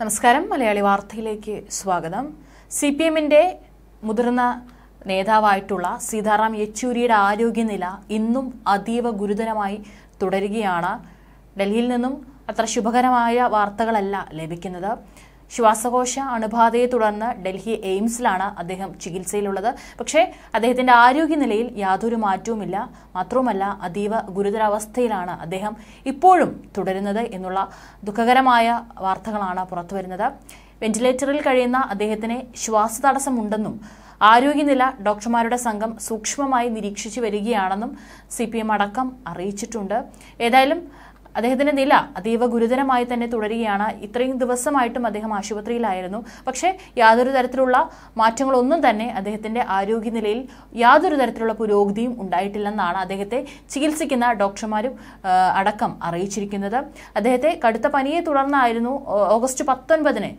നമസ്കാരം. മലയാളി വാർത്തയിലേക്ക് സ്വാഗതം. സി പി എമ്മിന്റെ മുതിർന്ന നേതാവായിട്ടുള്ള സീതാറാം യെച്ചൂരിയുടെ ആരോഗ്യനില ഇന്നും അതീവ ഗുരുതരമായി തുടരുകയാണ്. ഡൽഹിയിൽ നിന്നും അത്ര ശുഭകരമായ വാർത്തകളല്ല ലഭിക്കുന്നത്. ശ്വാസകോശ അണുബാധയെ തുടർന്ന് ഡൽഹി എയിംസിലാണ് അദ്ദേഹം ചികിത്സയിലുള്ളത്. പക്ഷേ അദ്ദേഹത്തിന്റെ ആരോഗ്യനിലയിൽ യാതൊരു മാറ്റവുമില്ല. മാത്രവുമല്ല അതീവ ഗുരുതരാവസ്ഥയിലാണ് അദ്ദേഹം ഇപ്പോഴും തുടരുന്നത് എന്നുള്ള ദുഃഖകരമായ വാർത്തകളാണ് പുറത്തുവരുന്നത്. വെന്റിലേറ്ററിൽ കഴിയുന്ന അദ്ദേഹത്തിന് ശ്വാസതടസ്സമുണ്ടെന്നും ആരോഗ്യനില ഡോക്ടർമാരുടെ സംഘം സൂക്ഷ്മമായി നിരീക്ഷിച്ചു വരികയാണെന്നും സി പി എം അടക്കം അറിയിച്ചിട്ടുണ്ട്. ഏതായാലും അദ്ദേഹത്തിന്റെ നില അതീവ ഗുരുതരമായി തന്നെ തുടരുകയാണ്. ഇത്രയും ദിവസമായിട്ടും അദ്ദേഹം ആശുപത്രിയിലായിരുന്നു. പക്ഷേ യാതൊരു തരത്തിലുള്ള മാറ്റങ്ങളൊന്നും തന്നെ അദ്ദേഹത്തിന്റെ ആരോഗ്യനിലയിൽ യാതൊരു തരത്തിലുള്ള പുരോഗതിയും ഉണ്ടായിട്ടില്ലെന്നാണ് അദ്ദേഹത്തെ ചികിത്സിക്കുന്ന ഡോക്ടർമാരും അടക്കം അറിയിച്ചിരിക്കുന്നത്. അദ്ദേഹത്തെ കടുത്ത പനിയെ തുടർന്നായിരുന്നു ഓഗസ്റ്റ് പത്തൊൻപതിന്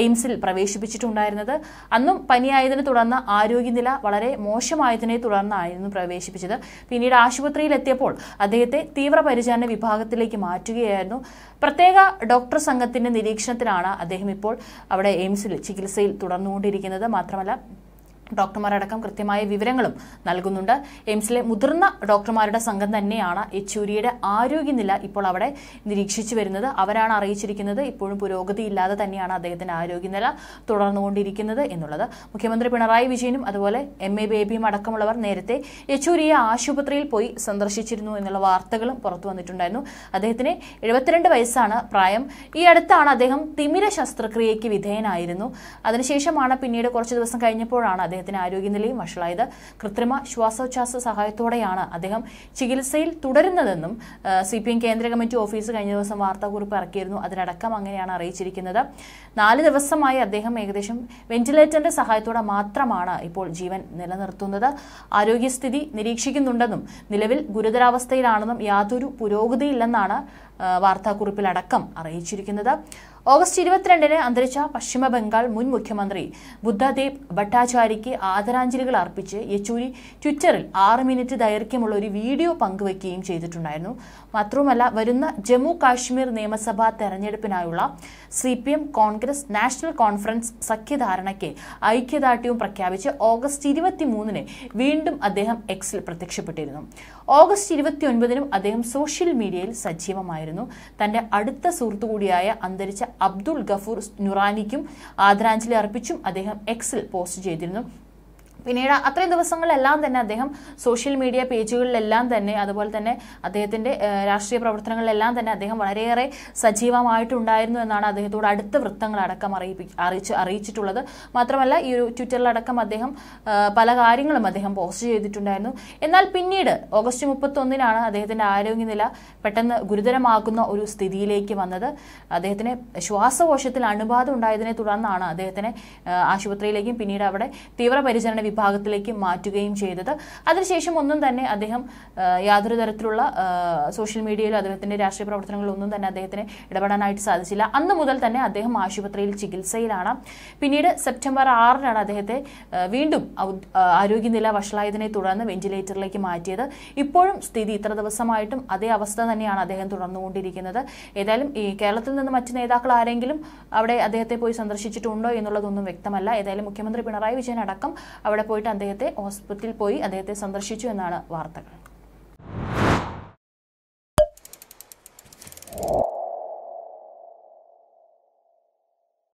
എയിംസിൽ പ്രവേശിപ്പിച്ചിട്ടുണ്ടായിരുന്നത്. അന്നും പനിയായതിനെ തുടർന്ന് ആരോഗ്യനില വളരെ മോശമായതിനെ തുടർന്നായിരുന്നു പ്രവേശിപ്പിച്ചത്. പിന്നീട് ആശുപത്രിയിലെത്തിയപ്പോൾ അദ്ദേഹത്തെ തീവ്രപരിചരണ വിഭാഗത്തിലേക്ക് മാറ്റുകയായിരുന്നു. പ്രത്യേക ഡോക്ടർ സംഘത്തിന്റെ നിരീക്ഷണത്തിലാണ് അദ്ദേഹം ഇപ്പോൾ അവിടെ എയിംസിൽ ചികിത്സയിൽ തുടർന്നുകൊണ്ടിരിക്കുന്നത്. മാത്രമല്ല ഡോക്ടർമാരടക്കം കൃത്യമായ വിവരങ്ങളും നൽകുന്നുണ്ട്. എയിംസിലെ മുതിർന്ന ഡോക്ടർമാരുടെ സംഘം തന്നെയാണ് യെച്ചൂരിയുടെ ആരോഗ്യനില ഇപ്പോൾ അവിടെ നിരീക്ഷിച്ചു വരുന്നത്. അവരാണ് അറിയിച്ചിരിക്കുന്നത് ഇപ്പോഴും പുരോഗതി ഇല്ലാതെ തന്നെയാണ് അദ്ദേഹത്തിന്റെ ആരോഗ്യനില തുടർന്നുകൊണ്ടിരിക്കുന്നത് എന്നുള്ളത്. മുഖ്യമന്ത്രി പിണറായി വിജയനും അതുപോലെ എം എ ബേബിയും അടക്കമുള്ളവർ നേരത്തെ യെച്ചൂരിയെ ആശുപത്രിയിൽ പോയി സന്ദർശിച്ചിരുന്നു എന്നുള്ള വാർത്തകളും പുറത്തു വന്നിട്ടുണ്ടായിരുന്നു. അദ്ദേഹത്തിന് എഴുപത്തിരണ്ട് വയസ്സാണ് പ്രായം. ഈ അടുത്താണ് അദ്ദേഹം തിമിര ശസ്ത്രക്രിയയ്ക്ക് വിധേയനായിരുന്നു. അതിനുശേഷമാണ് പിന്നീട് കുറച്ച് ദിവസം കഴിഞ്ഞപ്പോഴാണ് അദ്ദേഹത്തിന് ആരോഗ്യനിലയും വഷളായത് കൃത്രിമ ശ്വാസോച്ഛ്വാസ സഹായത്തോടെയാണ് അദ്ദേഹം ചികിത്സയിൽ തുടരുന്നതെന്നും സി പി എം കേന്ദ്ര കമ്മിറ്റി ഓഫീസ് കഴിഞ്ഞ ദിവസം വാർത്താക്കുറിപ്പ് ഇറക്കിയിരുന്നു. അതിനടക്കം അങ്ങനെയാണ് അറിയിച്ചിരിക്കുന്നത്. നാല് ദിവസമായി അദ്ദേഹം ഏകദേശം വെന്റിലേറ്ററിന്റെ സഹായത്തോടെ മാത്രമാണ് ഇപ്പോൾ ജീവൻ നിലനിർത്തുന്നത്. ആരോഗ്യസ്ഥിതി നിരീക്ഷിക്കുന്നുണ്ടെന്നും നിലവിൽ ഗുരുതരാവസ്ഥയിലാണെന്നും യാതൊരു പുരോഗതിയില്ലെന്നാണ് വാർത്താക്കുറിപ്പിലടക്കം അറിയിച്ചിരിക്കുന്നത്. ഓഗസ്റ്റ് ഇരുപത്തിരണ്ടിന് അന്തരിച്ച പശ്ചിമ ബംഗാൾ മുൻ മുഖ്യമന്ത്രി ബുദ്ധദേവ് ഭട്ടാചാര്യയ്ക്ക് ആദരാഞ്ജലികൾ അർപ്പിച്ച് യെച്ചൂരി ട്വിറ്ററിൽ ആറ് മിനിറ്റ് ദൈർഘ്യമുള്ള ഒരു വീഡിയോ പങ്കുവയ്ക്കുകയും ചെയ്തിട്ടുണ്ടായിരുന്നു. മാത്രവുമല്ല വരുന്ന ജമ്മു കാശ്മീർ നിയമസഭാ തെരഞ്ഞെടുപ്പിനായുള്ള സി കോൺഗ്രസ് നാഷണൽ കോൺഫറൻസ് സഖ്യധാരണയ്ക്ക് ഐക്യദാർഢ്യവും പ്രഖ്യാപിച്ച് ഓഗസ്റ്റ് ഇരുപത്തിമൂന്നിന് വീണ്ടും അദ്ദേഹം എക്സിൽ പ്രത്യക്ഷപ്പെട്ടിരുന്നു. ഓഗസ്റ്റ് ഇരുപത്തിയൊൻപതിനും അദ്ദേഹം സോഷ്യൽ മീഡിയയിൽ സജീവമായിരുന്നു. തന്റെ അടുത്ത സുഹൃത്തു കൂടിയായ അന്തരിച്ച അബ്ദുൾ ഗഫൂർ നുറാനിക്കും ആദരാഞ്ജലി അർപ്പിച്ചും അദ്ദേഹം എക്സിൽ പോസ്റ്റ് ചെയ്തിരുന്നു. പിന്നീട് അത്രയും ദിവസങ്ങളിലെല്ലാം തന്നെ അദ്ദേഹം സോഷ്യൽ മീഡിയ പേജുകളിലെല്ലാം തന്നെ അതുപോലെ തന്നെ അദ്ദേഹത്തിന്റെ രാഷ്ട്രീയ പ്രവർത്തനങ്ങളിലെല്ലാം തന്നെ അദ്ദേഹം വളരെയേറെ സജീവമായിട്ടുണ്ടായിരുന്നു എന്നാണ് അദ്ദേഹത്തോട് അടുത്ത വൃത്തങ്ങളടക്കം അറിയിപ്പി അറിയിച്ച് അറിയിച്ചിട്ടുള്ളത്. മാത്രമല്ല ഈ ഒരു ട്വിറ്ററിലടക്കം അദ്ദേഹം പല കാര്യങ്ങളും അദ്ദേഹം പോസ്റ്റ് ചെയ്തിട്ടുണ്ടായിരുന്നു. എന്നാൽ പിന്നീട് ഓഗസ്റ്റ് മുപ്പത്തൊന്നിനാണ് അദ്ദേഹത്തിന്റെ ആരോഗ്യനില പെട്ടെന്ന് ഗുരുതരമാകുന്ന ഒരു സ്ഥിതിയിലേക്ക് വന്നത്. അദ്ദേഹത്തിന് ശ്വാസകോശത്തിൽ അണുബാധ ഉണ്ടായതിനെ തുടർന്നാണ് അദ്ദേഹത്തിനെ ആശുപത്രിയിലേക്കും പിന്നീട് അവിടെ തീവ്രപരിചരണ വിഭാഗത്തിലേക്ക് മാറ്റുകയും ചെയ്തത്. അതിനുശേഷം ഒന്നും തന്നെ അദ്ദേഹം യാതൊരു തരത്തിലുള്ള സോഷ്യൽ മീഡിയയിലോ അദ്ദേഹത്തിന്റെ രാഷ്ട്രീയ പ്രവർത്തനങ്ങളിലോ ഒന്നും തന്നെ അദ്ദേഹത്തിന് ഇടപെടാനായിട്ട് സാധിച്ചില്ല. അന്ന് മുതൽ തന്നെ അദ്ദേഹം ആശുപത്രിയിൽ ചികിത്സയിലാണ്. പിന്നീട് സെപ്റ്റംബർ ആറിനാണ് അദ്ദേഹത്തെ വീണ്ടും ആരോഗ്യനില വഷളായതിനെ തുടർന്ന് വെന്റിലേറ്ററിലേക്ക് മാറ്റിയത്. ഇപ്പോഴും സ്ഥിതി ഇത്ര ദിവസമായിട്ടും അതേ അവസ്ഥ തന്നെയാണ് അദ്ദേഹം തുടർന്നുകൊണ്ടിരിക്കുന്നത്. ഏതായാലും ഈ കേരളത്തിൽ നിന്ന് മറ്റ് നേതാക്കൾ ആരെങ്കിലും അവിടെ അദ്ദേഹത്തെ പോയി സന്ദർശിച്ചിട്ടുണ്ടോ എന്നുള്ളതൊന്നും വ്യക്തമല്ല. ഏതായാലും മുഖ്യമന്ത്രി പിണറായി വിജയൻ അടക്കം അവിടെ പോയിട്ട് അദ്ദേഹത്തെ ഹോസ്പിറ്റലിൽ പോയി അദ്ദേഹത്തെ സന്ദർശിച്ചു എന്നാണ് വാർത്തകൾ.